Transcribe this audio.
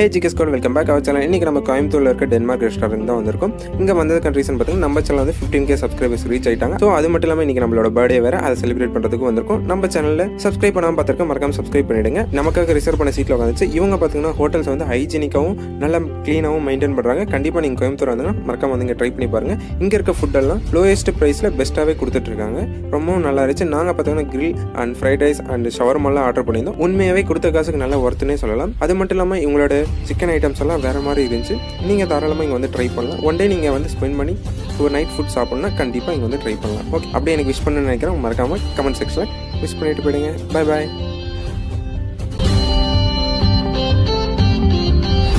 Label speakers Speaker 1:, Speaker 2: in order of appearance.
Speaker 1: Hey GK code welcome back our channel இன்றைக்கி நம்ம கோயம்புத்தூரில் இருக்க டென்மார்க் ரெஸ்டாரண்ட் தான் வந்திருக்கும். இங்கே வந்ததுக்கான ரீசன் பார்த்தீங்கன்னா நம்ம சேனல் வந்து ஃபிஃப்டீன் கே சப்ஸ்கிரைபர்ஸ் ரீச் ஆயிட்டாங்க. ஸோ அது மட்டும் இல்லாமல் இன்றைக்கி நம்மளோட பர்த்டே வேறு. அதை செலிப்ரேட் பண்ணுறதுக்கு வந்திருக்கும். நம்ம சேனலில் சப்ஸ்கிரைப் பண்ணாமல் பார்த்துருக்க மறக்காம சப்ஸ்கிரைப் பண்ணிடுங்க. நமக்காக ரிசர்வ் பண்ண சீட்டில் உட்காந்துச்சு இவங்க பார்த்தீங்கன்னா ஹோட்டல்ஸ் வந்து ஹைஜீனிக்காகவும் நல்லா க்ளீனாகவும் மெயின்டைன் பண்ணுறாங்க கண்டிப்பாக நீங்கள் கோயம்புத்தூர் வந்தீங்கன்னா மறக்காம வந்து ட்ரை பண்ணி பாருங்கள் இங்கே இருக்க ஃபுட்டெல்லாம் லோயஸ்ட் ப்ரைஸில் பெஸ்ட்டாகவே கொடுத்துட்ருக்காங்க ரொம்பவும் நல்லா இருந்துச்சு. நாங்கள் பார்த்தீங்கன்னா grill and fried rice and ஷவர்மெல்லாம் order பண்ணியிருந்தோம். உண்மையாகவே கொடுத்த காசுக்கு நல்ல ஒர்த்துனே சொல்லலாம். அது மட்டும் இல்லாமல் இவங்களோட சிக்கன் ஐட்டம்ஸ் எல்லாம் வேறு மாதிரி இருந்துச்சு. நீங்கள் தாராளமாக இங்கே வந்து ட்ரை பண்ணலாம். ஒன் டே நீங்கள் வந்து ஸ்பெண்ட் பண்ணி ஒரு நைட் ஃபுட் சாப்பிட்ணுன்னா கண்டிப்பாக இங்கே வந்து ட்ரை பண்ணலாம். ஓகே அப்படியே எனக்கு விஷ் பண்ண நினைக்கிறேன். மறக்காமல் கமெண்ட் செக்ஷனில் விஷ் பண்ணிட்டு போயிடுங்க. Bye bye